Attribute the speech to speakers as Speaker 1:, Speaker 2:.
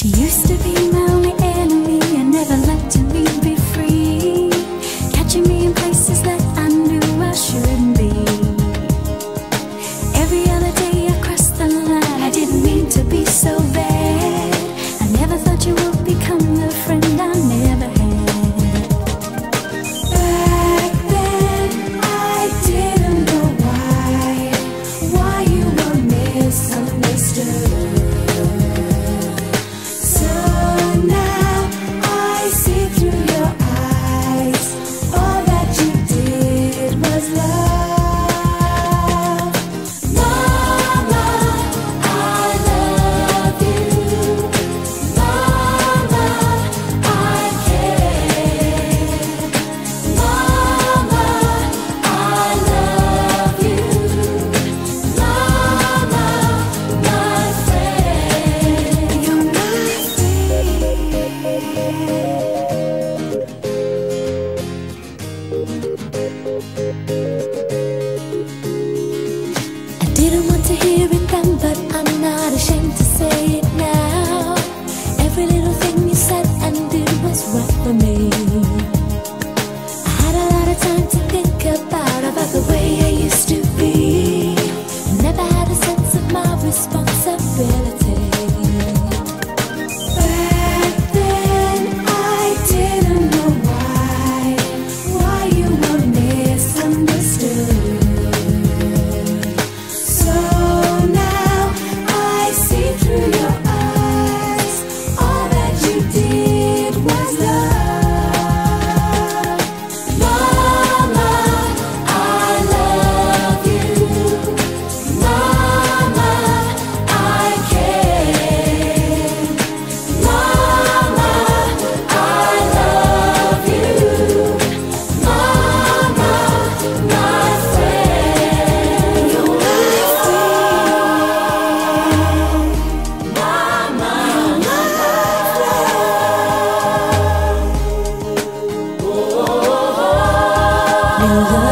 Speaker 1: She used to be. Didn't want to hear it then, but I'm not ashamed to say it now. Every little thing you said and did was right. Oh.